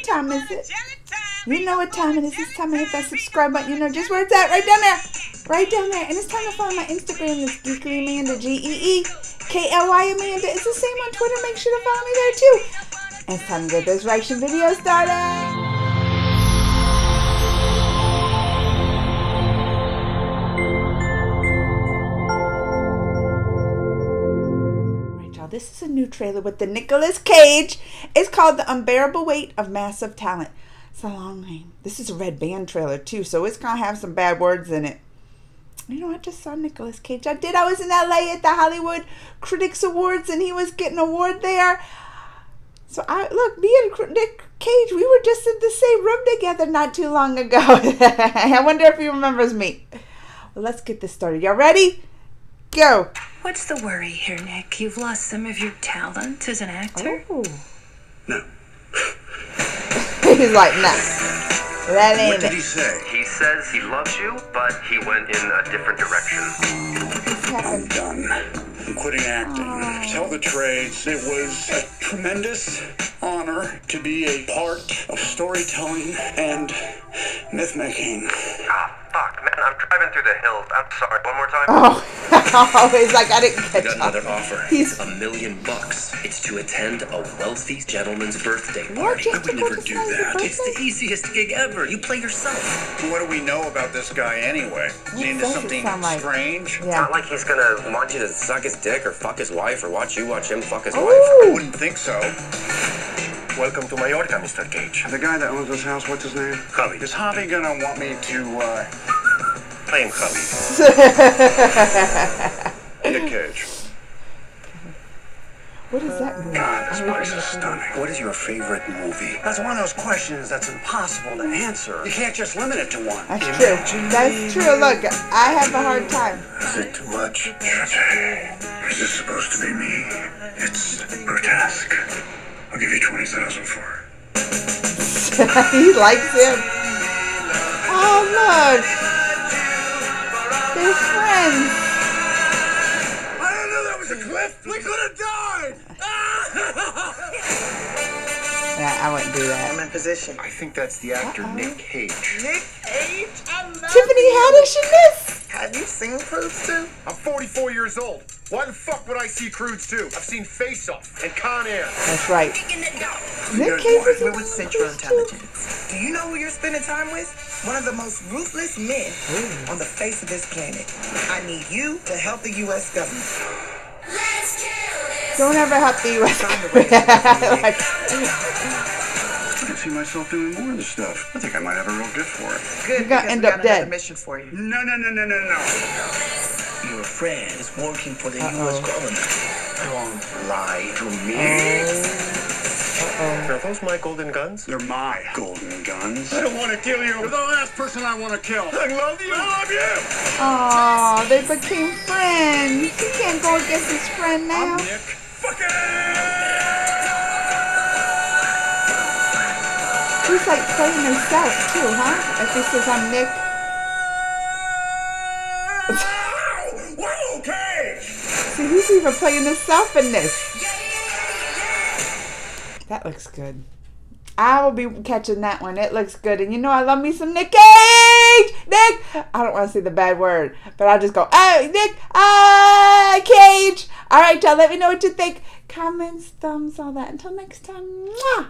what time is it? You know what time it is. It's time to hit that subscribe button. You know just where it's at. Right down there. Right down there. And it's time to follow my Instagram. It's Geekly Amanda. G-E-E-K-L-Y Amanda. It's the same on Twitter. Make sure to follow me there too. And it's time to get those reaction videos started. This is a new trailer with the Nicolas Cage. It's called The Unbearable Weight of Massive Talent. It's a long name. This is a red band trailer too, so it's gonna have some bad words in it. You know, I just saw Nicolas Cage. I did. I was in LA at the Hollywood Critics Awards, and he was getting an award there. So I look, me and Nick Cage, we were just in the same room together not too long ago. I wonder if he remembers me. Well, let's get this started. Y'all ready? Go. What's the worry here, Nick? You've lost some of your talent as an actor? Oh. No. He's like, nah. That ain't What did it. he say? He says he loves you, but he went in a different direction. I'm done. I'm quitting acting. Tell the trades. It was a tremendous honor to be a part of storytelling and myth making. Ah, fuck, man, I'm driving through the hills. I'm sorry. One more time. Oh, he's like, I didn't catch got up. another offer. He's- a million bucks. It's to attend a wealthy gentleman's birthday party. I would never do somebody's that. It's the easiest gig ever. You play yourself. What do we know about this guy anyway? Is he into something sound like? strange? Yeah. Not like he's gonna want you to suck his dick or fuck his wife or watch you watch him fuck his wife. I wouldn't think so. Welcome to Mallorca, Mr. Cage. The guy that owns this house, what's his name? Javi. Is Javi gonna want me to, uh, I am Javi. Nick Cage? What does that mean? God, this I place is stunning. What is your favorite movie? That's one of those questions that's impossible to answer. You can't just limit it to one. That's true. That's true. Look, I have a hard time. Is it too much? Is this supposed to be me? It's grotesque. I'll give you 20000 for it. he likes him. Oh, look. They're friends. I didn't know that was a cliff. We could have died. Yeah, I wouldn't do that. I'm in position. I think that's the actor Nick Cage. Nick Cage, I love Tiffany you. Haddish in this? Have you seen Croods 2? I'm 44 years old. Why the fuck would I see Croods 2? I've seen Face Off and Con Air. That's right. Nick Good Cage boy. is in We're with Central. Intelligence. Do you know who you're spending time with? One of the most ruthless men on the face of this planet. I need you to help the U.S. government. Don't ever help the U.S. like, I can see myself doing more of this stuff. I think I might have a real gift for it. Good, You're gonna end up got dead. mission for you. No, no, no, no, no, no. Your friend is working for the Uh-oh. U.S. government. Don't lie to me. uh-oh. Are those my golden guns? They're my golden guns. I don't want to kill you. You're the last person I want to kill. I love you. I love you. Aw, they became friends. He can't go against his friend now. I'm Nick. Fuck it. He's like playing himself too, huh? If he says I'm Nick. Okay. See, he's even playing himself in this. That looks good. I will be catching that one. It looks good. And you know I love me some Nick Cage! Nick! I don't want to say the bad word, but I'll just go, oh, Nick, ah, Cage! All right, y'all, let me know what you think. Comments, thumbs, all that. Until next time, mwah!